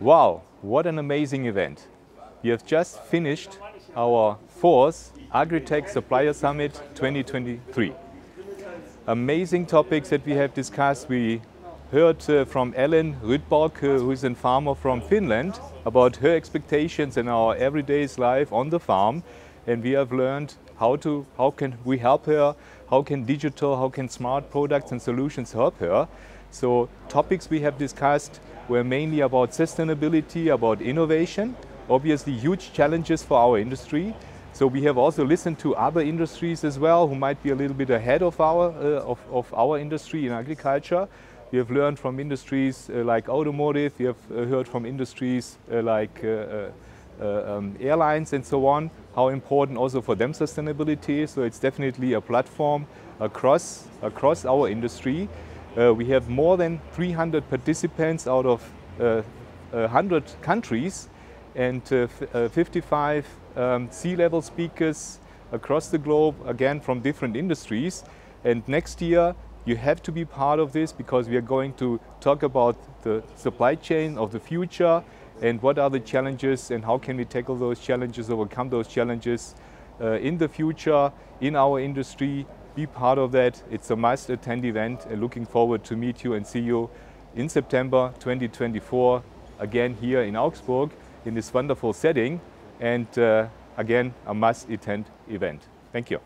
Wow, what an amazing event. We have just finished our fourth Agritech Supplier Summit 2023. Amazing topics that we have discussed. We heard uh, from Ellen Rydborg, uh, who is a farmer from Finland, about her expectations in our everyday life on the farm. And we have learned how to, how can we help her, how can digital, how can smart products and solutions help her. So topics we have discussed were mainly about sustainability, about innovation, obviously huge challenges for our industry. So we have also listened to other industries as well who might be a little bit ahead of our, uh, of, of, our industry in agriculture. We have learned from industries uh, like automotive, we have uh, heard from industries uh, like uh, uh, um, airlines and so on, how important also for them sustainability is. So it's definitely a platform across, across our industry. Uh, we have more than 300 participants out of uh, 100 countries and uh, uh 55 um, C-level speakers across the globe, again from different industries. And next year you have to be part of this because we are going to talk about the supply chain of the future and what are the challenges and how can we tackle those challenges, overcome those challenges uh, in the future in our industry be part of that. It's a must attend event and looking forward to meet you and see you in September 2024 again here in Augsburg in this wonderful setting and uh, again a must attend event. Thank you.